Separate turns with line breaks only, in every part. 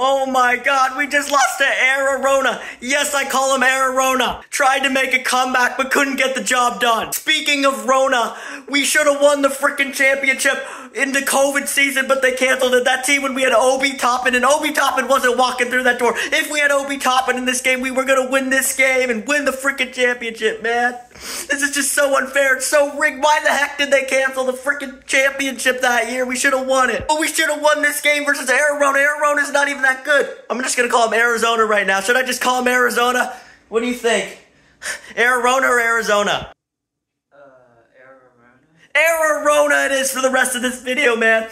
Oh my god, we just lost to Ararona. Yes, I call him Ararona. Tried to make a comeback, but couldn't get the job done. Speaking of Rona, we should have won the freaking championship in the COVID season, but they canceled it. That team when we had Obi Toppin, and Obi Toppin wasn't walking through that door. If we had Obi Toppin in this game, we were gonna win this game and win the freaking championship, man. This is just so unfair. It's so rigged. Why the heck did they cancel the freaking championship that year? We should have won it. But we should have won this game versus Arizona. Arizona's not even that good. I'm just gonna call him Arizona right now. Should I just call him Arizona? What do you think? Arizona or Arizona? Uh, Ararona it is for the rest of this video, man.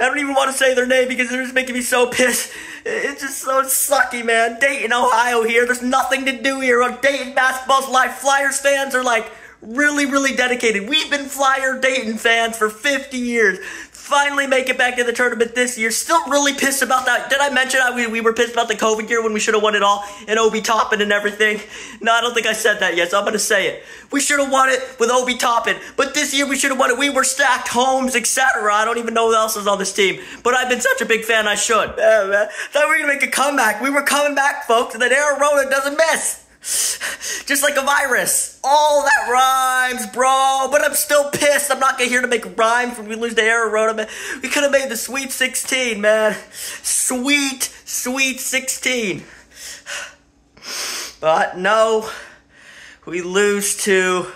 I don't even want to say their name because they're just making me so pissed. It's just so sucky, man. Dayton, Ohio here. There's nothing to do here. Dayton basketball's life. Flyers fans are like really, really dedicated. We've been Flyer Dayton fans for 50 years finally make it back to the tournament this year. Still really pissed about that. Did I mention I, we, we were pissed about the COVID year when we should have won it all and Obi Toppin and everything? No, I don't think I said that yet, so I'm going to say it. We should have won it with Obi Toppin, but this year we should have won it. We were stacked, Holmes, etc. I don't even know who else is on this team, but I've been such a big fan, I should. Yeah, man. Thought we were going to make a comeback. We were coming back, folks, and then Aaron doesn't miss. Just like a virus. All that rhymes, bro. But I'm still pissed. I'm not here to make rhymes when we lose to Arizona. We could have made the Sweet 16, man. Sweet, Sweet 16. But no, we lose to.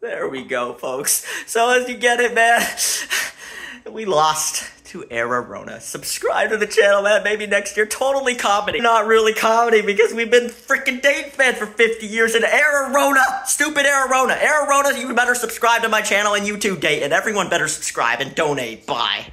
There we go, folks. So as you get it, man, we lost to Ararona. Subscribe to the channel, man. Maybe next year, totally comedy. Not really comedy because we've been freaking Date fans for 50 years. And Ararona, stupid Ararona. Ararona, you better subscribe to my channel and you too, Date. And everyone better subscribe and donate. Bye.